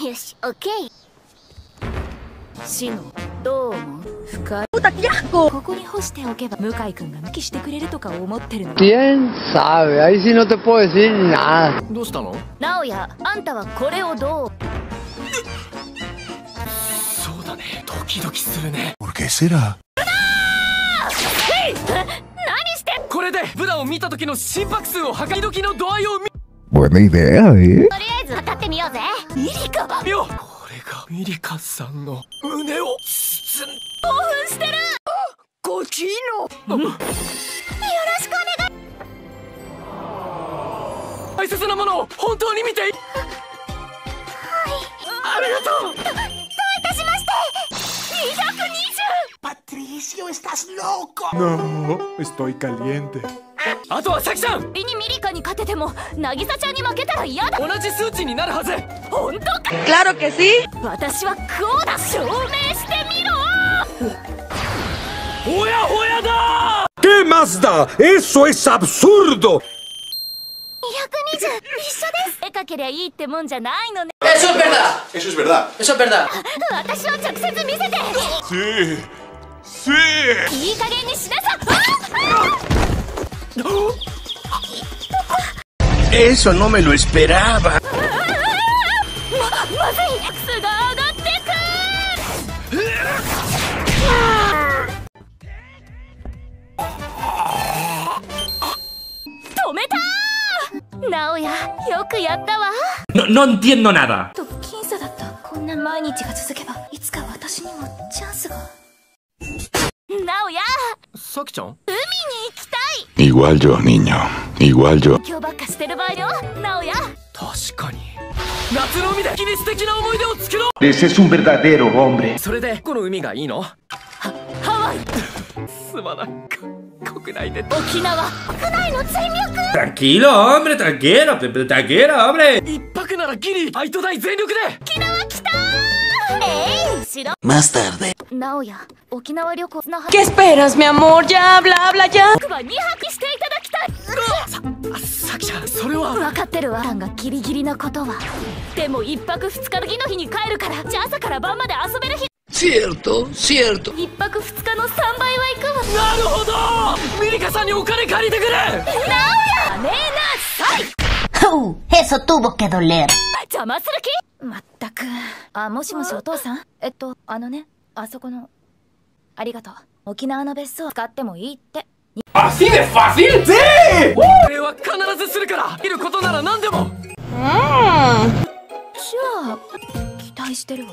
よしオッケー。シノどう思う？深い。ここに干しておけば向井君が無きしてくれるとか思ってるの ¿Quién sabe? Ahí sí no te puedo decir nada. どうしたの？直哉あんたはこれをどう？そうだね。ドキドキするね。¿Por qué será? これでブラを見た時の心拍数を測り時の度合いを見 Buena idea, ¿eh? ってみようぜ。ミリカ。ようこれが。ミリカさんの。胸を。興奮してる。ゴキの、よろしくお願い。大切なものを本当に見てはい。ありがとう。どういたしまして。220 No, estoy caliente. あとはサキちゃん仮にミリカに勝てても渚ちゃんに負けたら嫌だ同じ数値になるはず本当か？Claro que sí. 私はクオだ証明してみろほやほやだ ¿Qué más da? ¡Eso es absurdo! 220一緒です絵描けりゃいいってもんじゃないのね Eso es verdad. Eso es verdad. Eso es verdad. 私を直接見せて Sí. Sí. いい加減にしなさあ Eso no me lo esperaba. No, no entiendo nada. Naoya. Igual yo, niño. Igual yo. Ese es un verdadero hombre. Tranquilo, hombre, tranquilo, tranquilo, hombre. Más tarde. ¿Qué esperas, mi amor? Ya, habla, habla, ya. Cierto, cierto. Eso tuvo que doler. あもしもしお父さん？えっとあのねあそこのありがとう沖縄の別荘使ってもいいって ¿Así de fácil? ¡Sí! 俺は必ずするからいることなら何でもじゃあ期待してるわ